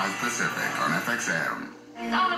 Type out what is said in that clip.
5 Pacific on FXM.